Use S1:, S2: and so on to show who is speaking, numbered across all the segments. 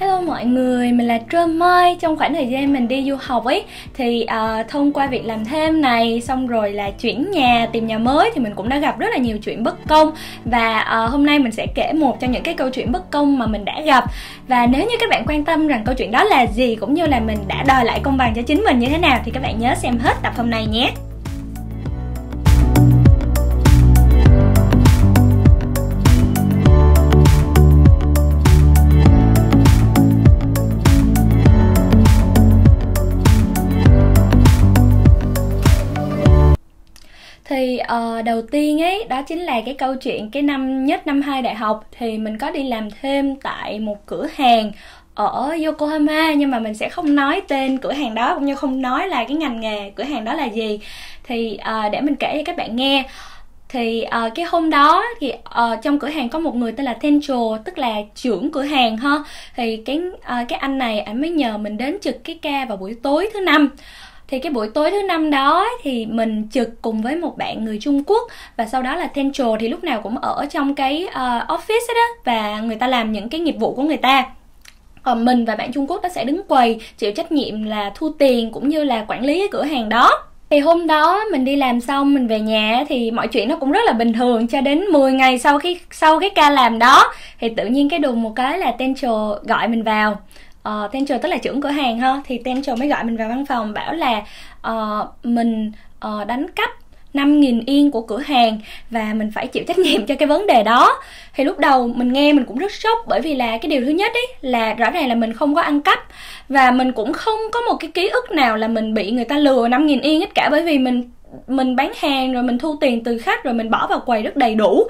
S1: Hello mọi người, mình là Trơm Mai Trong khoảng thời gian mình đi du học ấy Thì uh, thông qua việc làm thêm này Xong rồi là chuyển nhà, tìm nhà mới Thì mình cũng đã gặp rất là nhiều chuyện bất công. Và uh, hôm nay mình sẽ kể một trong những cái câu chuyện bất công mà mình đã gặp. Và nếu như các bạn quan tâm rằng câu chuyện đó là gì Cũng như là mình đã đòi lại công bằng cho chính mình như thế nào Thì các bạn nhớ xem hết tập hôm nay nhé. Uh, đầu tiên ấy đó chính là cái câu chuyện cái năm nhất năm hai đại học. Thì mình có đi làm thêm tại một cửa hàng ở Yokohama nhưng mà mình sẽ không nói tên cửa hàng đó cũng như không nói là cái ngành nghề cửa hàng đó là gì. Thì uh, để mình kể cho các bạn nghe. Thì uh, cái hôm đó thì uh, trong cửa hàng có một người tên là Tencho tức là trưởng cửa hàng ha. Thì cái uh, cái anh này anh mới nhờ mình đến trực cái ca vào buổi tối thứ năm thì cái buổi tối thứ năm đó thì mình trực cùng với một bạn người Trung Quốc và sau đó là Tencho thì lúc nào cũng ở trong cái uh, office đó và người ta làm những cái nghiệp vụ của người ta. Còn mình và bạn Trung Quốc đó sẽ đứng quầy chịu trách nhiệm là thu tiền cũng như là quản lý cái cửa hàng đó. Thì hôm đó mình đi làm xong mình về nhà thì mọi chuyện nó cũng rất là bình thường cho đến 10 ngày sau khi sau cái ca làm đó. Thì tự nhiên cái đùng một cái là Tencho gọi mình vào. Ờ, uh, Tencho tức là trưởng cửa hàng ha. Thì Tencho mới gọi mình vào văn phòng bảo là uh, mình uh, đánh cắp 5.000 yên của cửa hàng và mình phải chịu trách nhiệm cho cái vấn đề đó. Thì lúc đầu mình nghe mình cũng rất sốc bởi vì là cái điều thứ nhất ấy là rõ ràng là mình không có ăn cắp và mình cũng không có một cái ký ức nào là mình bị người ta lừa 5.000 yên hết cả bởi vì mình mình bán hàng rồi mình thu tiền từ khách rồi mình bỏ vào quầy rất đầy đủ.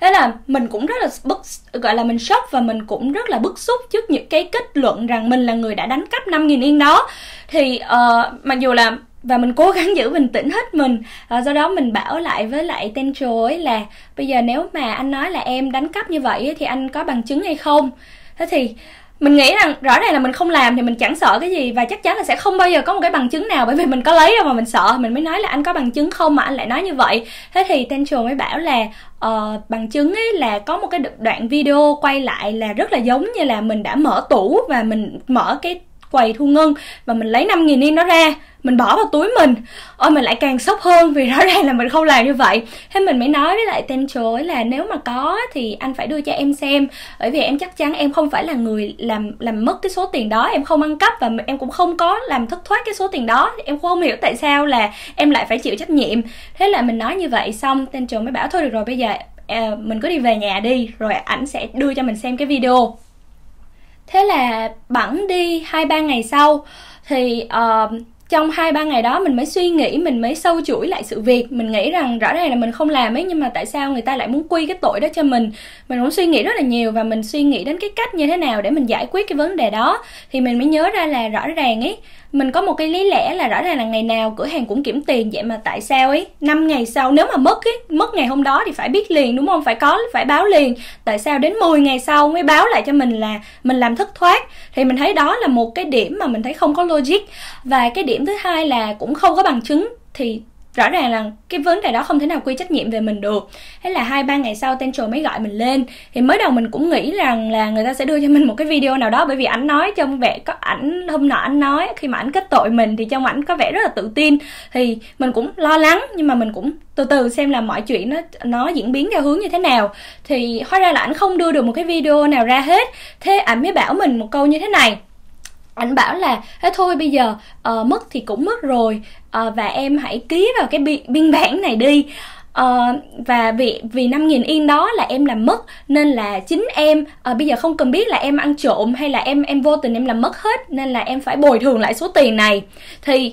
S1: Thế là mình cũng rất là bức gọi là mình sốc và mình cũng rất là bức xúc trước những cái kết luận rằng mình là người đã đánh cắp 5.000 yên đó. Thì uh, mặc dù là và mình cố gắng giữ bình tĩnh hết mình à, do đó mình bảo lại với lại tên trồi là bây giờ nếu mà anh nói là em đánh cắp như vậy thì anh có bằng chứng hay không? Thế thì mình nghĩ rằng rõ ràng là mình không làm thì mình chẳng sợ cái gì và chắc chắn là sẽ không bao giờ có một cái bằng chứng nào bởi vì mình có lấy đâu mà mình sợ. Mình mới nói là anh có bằng chứng không mà anh lại nói như vậy. Thế thì Tencho mới bảo là uh, bằng chứng ấy là có một cái đoạn video quay lại là rất là giống như là mình đã mở tủ và mình mở cái quầy thu ngân và mình lấy 5 nghìn yên đó ra, mình bỏ vào túi mình. Ôi, mình lại càng sốc hơn vì rõ ràng là mình không làm như vậy. Thế mình mới nói với lại tên chối là nếu mà có thì anh phải đưa cho em xem. Bởi vì em chắc chắn em không phải là người làm làm mất cái số tiền đó, em không ăn cắp và em cũng không có làm thất thoát cái số tiền đó. Em không hiểu tại sao là em lại phải chịu trách nhiệm. Thế là mình nói như vậy xong, tên chối mới bảo thôi, được rồi, bây giờ ờ, mình cứ đi về nhà đi, rồi ảnh sẽ đưa cho mình xem cái video thế là bẵng đi hai ba ngày sau thì uh, trong hai, ba ngày đó mình mới suy nghĩ, mình mới sâu chuỗi lại sự việc. Mình nghĩ rằng rõ ràng là mình không làm ấy, nhưng mà tại sao người ta lại muốn quy cái tội đó cho mình? Mình cũng suy nghĩ rất là nhiều và mình suy nghĩ đến cái cách như thế nào để mình giải quyết cái vấn đề đó. Thì mình mới nhớ ra là rõ ràng ấy, mình có một cái lý lẽ là rõ ràng là ngày nào cửa hàng cũng kiểm tiền. Vậy mà tại sao ấy, năm ngày sau nếu mà mất ấy, mất ngày hôm đó thì phải biết liền, đúng không? Phải có, phải báo liền. Tại sao đến 10 ngày sau mới báo lại cho mình là mình làm thất thoát? Thì mình thấy đó là một cái điểm mà mình thấy không có logic. Và cái điểm thứ hai là cũng không có bằng chứng, thì rõ ràng là cái vấn đề đó không thể nào quy trách nhiệm về mình được. Thế là hai, ba ngày sau tên mới gọi mình lên. Thì mới đầu mình cũng nghĩ rằng là người ta sẽ đưa cho mình một cái video nào đó, bởi vì ảnh nói trong vẻ có ảnh, hôm nọ ảnh nói, khi mà ảnh kết tội mình thì trong ảnh có vẻ rất là tự tin. Thì mình cũng lo lắng, nhưng mà mình cũng từ từ xem là mọi chuyện nó nó diễn biến theo hướng như thế nào. Thì hóa ra là ảnh không đưa được một cái video nào ra hết. Thế ảnh mới bảo mình một câu như thế này anh bảo là thế thôi bây giờ uh, mất thì cũng mất rồi uh, và em hãy ký vào cái bi- biên bản này đi. Uh, và vì vì năm nghìn yên đó là em làm mất nên là chính em uh, bây giờ không cần biết là em ăn trộm hay là em em vô tình em làm mất hết nên là em phải bồi thường lại số tiền này. Thì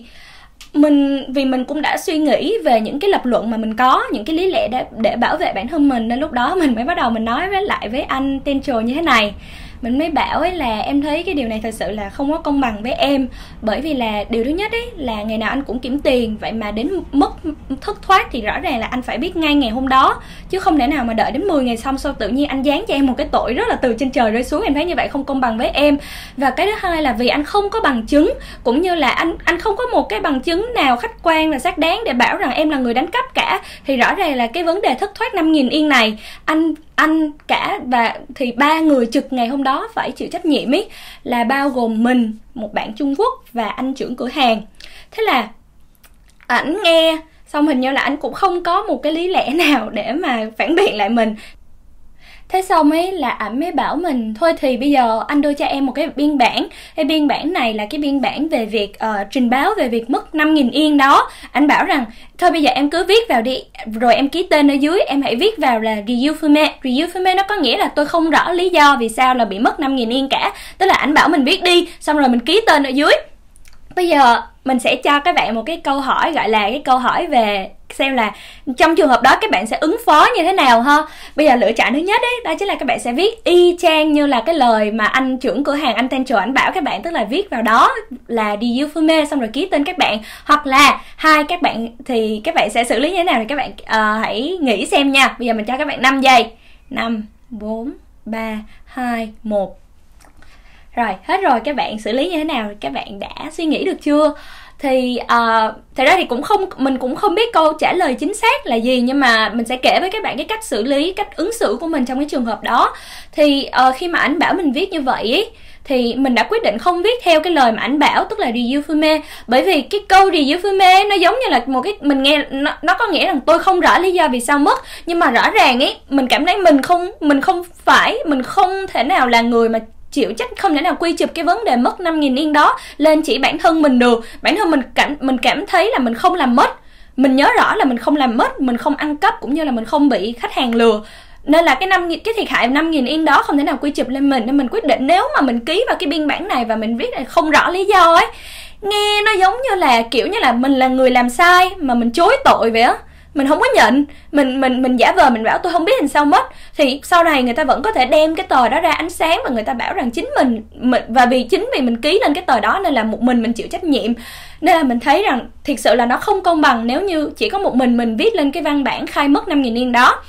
S1: mình vì mình cũng đã suy nghĩ về những cái lập luận mà mình có những cái lý lẽ để để bảo vệ bản thân mình nên lúc đó mình mới bắt đầu mình nói với lại với anh tên trồ như thế này mình mới bảo ấy là em thấy cái điều này thật sự là không có công bằng với em. Bởi vì là điều thứ nhất ấy là ngày nào anh cũng kiểm tiền, vậy mà đến mất thất thoát thì rõ ràng là anh phải biết ngay ngày hôm đó, chứ không thể nào mà đợi đến 10 ngày xong sau tự nhiên anh dán cho em một cái tội rất là từ trên trời rơi xuống, em thấy như vậy không công bằng với em. Và cái thứ hai là vì anh không có bằng chứng, cũng như là anh anh không có một cái bằng chứng nào khách quan và xác đáng để bảo rằng em là người đánh cắp cả. Thì rõ ràng là cái vấn đề thất thoát 5.000 yên này, anh anh cả và thì ba người trực ngày hôm đó phải chịu trách nhiệm ý, là bao gồm mình, một bạn trung quốc và anh trưởng cửa hàng. Thế là ảnh nghe xong hình như là anh cũng không có một cái lý lẽ nào để mà phản biện lại mình. Thế xong ấy là ảnh mới bảo mình thôi thì bây giờ anh đưa cho em một cái biên bản. Cái biên bản này là cái biên bản về việc uh, trình báo về việc mất 5.000 yên đó. Anh bảo rằng thôi bây giờ em cứ viết vào đi rồi em ký tên ở dưới em hãy viết vào là review fume nó có nghĩa là tôi không rõ lý do vì sao là bị mất 5.000 yên cả. Tức là anh bảo mình viết đi xong rồi mình ký tên ở dưới bây giờ mình sẽ cho các bạn một cái câu hỏi gọi là cái câu hỏi về xem là trong trường hợp đó các bạn sẽ ứng phó như thế nào ha? Bây giờ lựa chọn thứ nhất ấy đó chính là các bạn sẽ viết y chang như là cái lời mà anh trưởng cửa hàng anh tên trò bảo các bạn tức là viết vào đó là đi Fume xong rồi ký tên các bạn. Hoặc là hai các bạn thì các bạn sẽ xử lý như thế nào? Thì các bạn uh, hãy nghĩ xem nha. Bây giờ mình cho các bạn 5 giây. 5 4 3 2 1 rồi hết rồi. Các bạn xử lý như thế nào? Các bạn đã suy nghĩ được chưa? Thì uh, thật ra thì cũng không mình cũng không biết câu trả lời chính xác là gì nhưng mà mình sẽ kể với các bạn cái cách xử lý cách ứng xử của mình trong cái trường hợp đó. Thì uh, khi mà ảnh bảo mình viết như vậy ý, thì mình đã quyết định không viết theo cái lời mà ảnh bảo tức là review fume bởi vì cái câu review fume nó giống như là một cái mình nghe nó, nó có nghĩa rằng tôi không rõ lý do vì sao mất. Nhưng mà rõ ràng ấy mình cảm thấy mình không mình không phải mình không thể nào là người mà chịu trách không thể nào quy chụp cái vấn đề mất 5.000 yên đó lên chỉ bản thân mình được. Bản thân mình cảm mình cảm thấy là mình không làm mất. Mình nhớ rõ là mình không làm mất, mình không ăn cắp cũng như là mình không bị khách hàng lừa. Nên là cái năm, cái thiệt hại 5 nghìn yên đó không thể nào quy chụp lên mình. Nên mình quyết định nếu mà mình ký vào cái biên bản này và mình viết là không rõ lý do ấy, nghe nó giống như là kiểu như là mình là người làm sai mà mình chối tội vậy á mình không có nhận mình mình mình giả vờ mình bảo tôi không biết làm sao mất. Thì sau này người ta vẫn có thể đem cái tờ đó ra ánh sáng và người ta bảo rằng chính mình, mình và vì chính vì mình ký lên cái tờ đó nên là một mình mình chịu trách nhiệm. Nên là mình thấy rằng thiệt sự là nó không công bằng nếu như chỉ có một mình mình viết lên cái văn bản khai mất 5 nghìn yên đó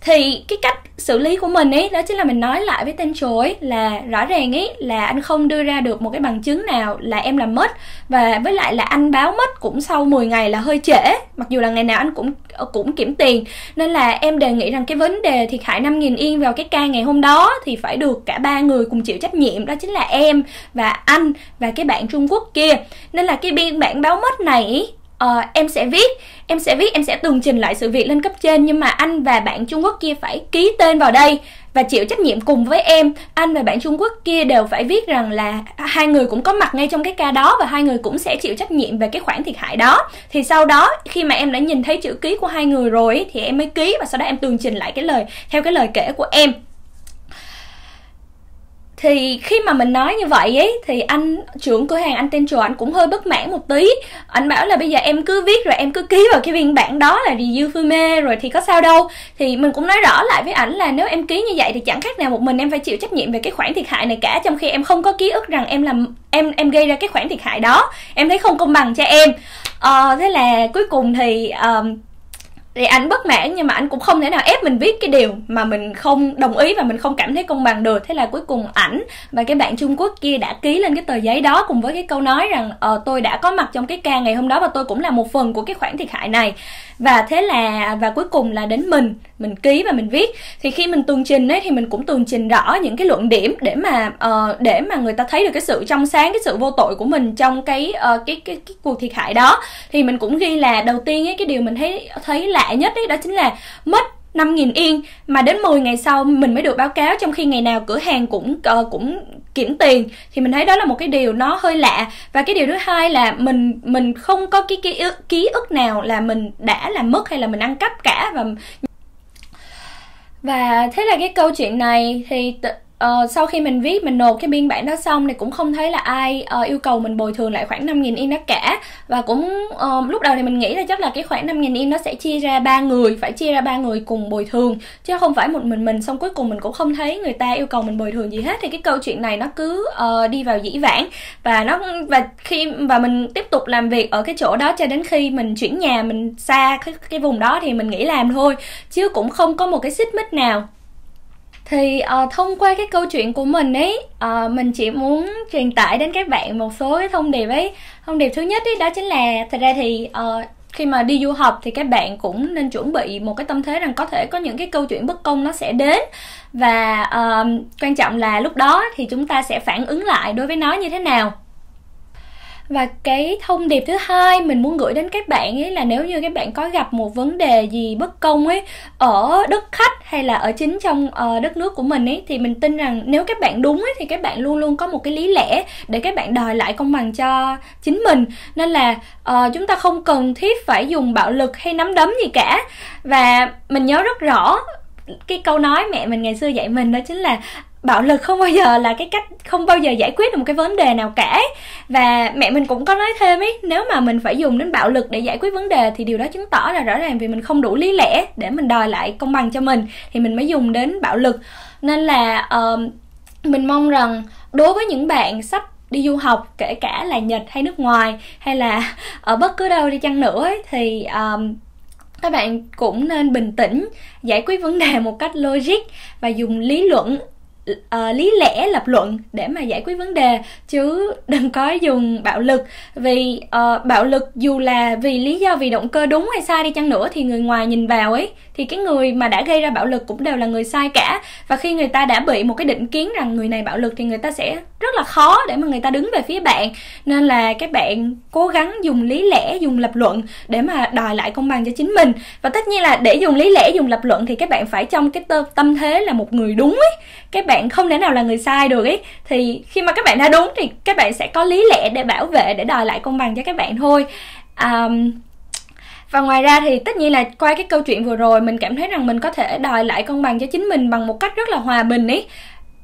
S1: thì cái cách xử lý của mình ấy, đó chính là mình nói lại với tên chối là rõ ràng ấy, là anh không đưa ra được một cái bằng chứng nào là em làm mất. Và với lại là anh báo mất cũng sau 10 ngày là hơi trễ, mặc dù là ngày nào anh cũng ờ, cũng kiểm tiền. Nên là em đề nghị rằng cái vấn đề thiệt hại 5.000 yên vào cái ca ngày hôm đó thì phải được cả ba người cùng chịu trách nhiệm, đó chính là em và anh và cái bạn Trung Quốc kia. Nên là cái biên bản báo mất này uh, em sẽ viết em sẽ viết em sẽ tường trình lại sự việc lên cấp trên nhưng mà anh và bạn Trung Quốc kia phải ký tên vào đây và chịu trách nhiệm cùng với em. Anh và bạn Trung Quốc kia đều phải viết rằng là hai người cũng có mặt ngay trong cái ca đó và hai người cũng sẽ chịu trách nhiệm về cái khoản thiệt hại đó. Thì sau đó khi mà em đã nhìn thấy chữ ký của hai người rồi thì em mới ký và sau đó em tường trình lại cái lời theo cái lời kể của em thì khi mà mình nói như vậy ấy thì anh trưởng cửa hàng anh tên trò anh cũng hơi bất mãn một tí. Anh bảo là bây giờ em cứ viết rồi em cứ ký vào cái biên bản đó là review fume rồi thì có sao đâu. Thì mình cũng nói rõ lại với ảnh là nếu em ký như vậy thì chẳng khác nào một mình em phải chịu trách nhiệm về cái khoản thiệt hại này cả trong khi em không có ký ức rằng em làm em em gây ra cái khoản thiệt hại đó. Em thấy không công bằng cho em. Ờ, thế là cuối cùng thì uh, thì ảnh bất mãn nhưng mà ảnh cũng không thể nào ép mình viết cái điều mà mình không đồng ý và mình không cảm thấy công bằng được. Thế là cuối cùng ảnh và cái bạn trung quốc kia đã ký lên cái tờ giấy đó cùng với cái câu nói rằng ờ, tôi đã có mặt trong cái ca ngày hôm đó và tôi cũng là một phần của cái khoản thiệt hại này. Và thế là và cuối cùng là đến mình mình ký và mình viết. Thì khi mình tường trình ấy thì mình cũng tường trình rõ những cái luận điểm để mà uh, để mà người ta thấy được cái sự trong sáng cái sự vô tội của mình trong cái uh, cái, cái cái cuộc thiệt hại đó. Thì mình cũng ghi là đầu tiên ấy cái điều mình thấy thấy lạ nhất ấy đó chính là mất 5.000 yên mà đến 10 ngày sau mình mới được báo cáo trong khi ngày nào cửa hàng cũng uh, cũng kiểm tiền. Thì mình thấy đó là một cái điều nó hơi lạ. Và cái điều thứ hai là mình mình không có cái ký ức, ký ức nào là mình đã làm mất hay là mình ăn cắp cả và và thế là cái câu chuyện này thì Uh, sau khi mình viết mình nộp cái biên bản đó xong thì cũng không thấy là ai uh, yêu cầu mình bồi thường lại khoảng 5.000 yên đó cả. Và cũng uh, lúc đầu thì mình nghĩ là chắc là cái khoảng 5.000 yên nó sẽ chia ra ba người phải chia ra ba người cùng bồi thường. Chứ không phải một mình mình xong cuối cùng mình cũng không thấy người ta yêu cầu mình bồi thường gì hết. Thì cái câu chuyện này nó cứ uh, đi vào dĩ vãng. Và nó và khi và mình tiếp tục làm việc ở cái chỗ đó cho đến khi mình chuyển nhà mình xa cái, cái vùng đó thì mình nghĩ làm thôi. Chứ cũng không có một cái xích mích nào thì uh, thông qua cái câu chuyện của mình ấy uh, mình chỉ muốn truyền tải đến các bạn một số cái thông điệp ấy. Thông điệp thứ nhất ấy đó chính là thật ra thì uh, khi mà đi du học thì các bạn cũng nên chuẩn bị một cái tâm thế rằng có thể có những cái câu chuyện bất công nó sẽ đến. Và uh, quan trọng là lúc đó thì chúng ta sẽ phản ứng lại đối với nó như thế nào và cái thông điệp thứ hai mình muốn gửi đến các bạn ấy là nếu như các bạn có gặp một vấn đề gì bất công ấy ở đất khách hay là ở chính trong uh, đất nước của mình ấy thì mình tin rằng nếu các bạn đúng ấy thì các bạn luôn luôn có một cái lý lẽ để các bạn đòi lại công bằng cho chính mình. Nên là uh, chúng ta không cần thiết phải dùng bạo lực hay nắm đấm gì cả. Và mình nhớ rất rõ cái câu nói mẹ mình ngày xưa dạy mình đó chính là bạo lực không bao giờ là cái cách không bao giờ giải quyết được một cái vấn đề nào cả. Và mẹ mình cũng có nói thêm ấy nếu mà mình phải dùng đến bạo lực để giải quyết vấn đề thì điều đó chứng tỏ là rõ ràng vì mình không đủ lý lẽ để mình đòi lại công bằng cho mình thì mình mới dùng đến bạo lực. Nên là uh, mình mong rằng đối với những bạn sắp đi du học kể cả là nhật hay nước ngoài hay là ở bất cứ đâu đi chăng nữa ấy, thì um, các bạn cũng nên bình tĩnh giải quyết vấn đề một cách logic và dùng lý luận uh, lý lẽ lập luận để mà giải quyết vấn đề chứ đừng có dùng bạo lực. Vì uh, bạo lực dù là vì lý do vì động cơ đúng hay sai đi chăng nữa thì người ngoài nhìn vào ấy thì cái người mà đã gây ra bạo lực cũng đều là người sai cả. Và khi người ta đã bị một cái định kiến rằng người này bạo lực thì người ta sẽ rất là khó để mà người ta đứng về phía bạn. Nên là các bạn cố gắng dùng lý lẽ dùng lập luận để mà đòi lại công bằng cho chính mình. Và tất nhiên là để dùng lý lẽ dùng lập luận thì các bạn phải trong cái tâm thế là một người đúng ấy. Các bạn không thể nào là người sai được ấy. Thì khi mà các bạn đã đúng thì các bạn sẽ có lý lẽ để bảo vệ để đòi lại công bằng cho các bạn thôi. Um, và ngoài ra thì tất nhiên là qua cái câu chuyện vừa rồi mình cảm thấy rằng mình có thể đòi lại công bằng cho chính mình bằng một cách rất là hòa bình ấy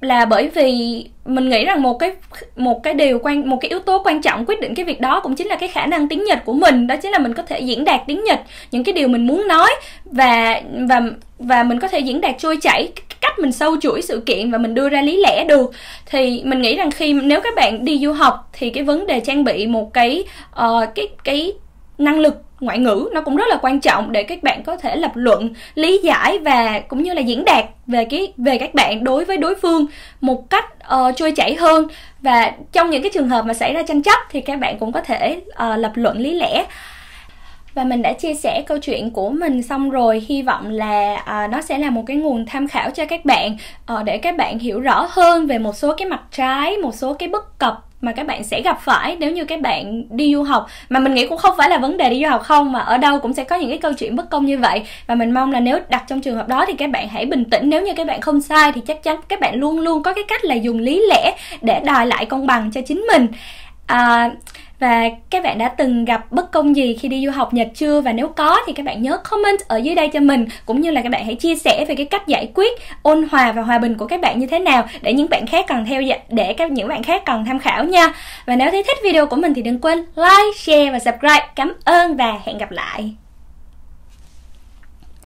S1: là bởi vì mình nghĩ rằng một cái một cái điều quan một cái yếu tố quan trọng quyết định cái việc đó cũng chính là cái khả năng tiếng Nhật của mình. Đó chính là mình có thể diễn đạt tiếng Nhật những cái điều mình muốn nói và và và mình có thể diễn đạt trôi chảy cách mình sâu chuỗi sự kiện và mình đưa ra lý lẽ được. Thì mình nghĩ rằng khi nếu các bạn đi du học thì cái vấn đề trang bị một cái uh, cái cái năng lực ngoại ngữ nó cũng rất là quan trọng để các bạn có thể lập luận lý giải và cũng như là diễn đạt về cái về các bạn đối với đối phương một cách uh, trôi chảy hơn. Và trong những cái trường hợp mà xảy ra tranh chấp thì các bạn cũng có thể uh, lập luận lý lẽ và mình đã chia sẻ câu chuyện của mình xong rồi hy vọng là uh, nó sẽ là một cái nguồn tham khảo cho các bạn uh, để các bạn hiểu rõ hơn về một số cái mặt trái một số cái bất cập mà các bạn sẽ gặp phải nếu như các bạn đi du học. Mà mình nghĩ cũng không phải là vấn đề đi du học không mà ở đâu cũng sẽ có những cái câu chuyện bất công như vậy. Và mình mong là nếu đặt trong trường hợp đó thì các bạn hãy bình tĩnh nếu như các bạn không sai thì chắc chắn các bạn luôn luôn có cái cách là dùng lý lẽ để đòi lại công bằng cho chính mình. À, và các bạn đã từng gặp bất công gì khi đi du học Nhật chưa? Và nếu có thì các bạn nhớ comment ở dưới đây cho mình, cũng như là các bạn hãy chia sẻ về cái cách giải quyết ôn hòa và hòa bình của các bạn như thế nào để những bạn khác cần theo dõi, để các những bạn khác cần tham khảo nha. Và nếu thấy thích video của mình thì đừng quên like, share và subscribe. Cảm ơn và hẹn gặp lại.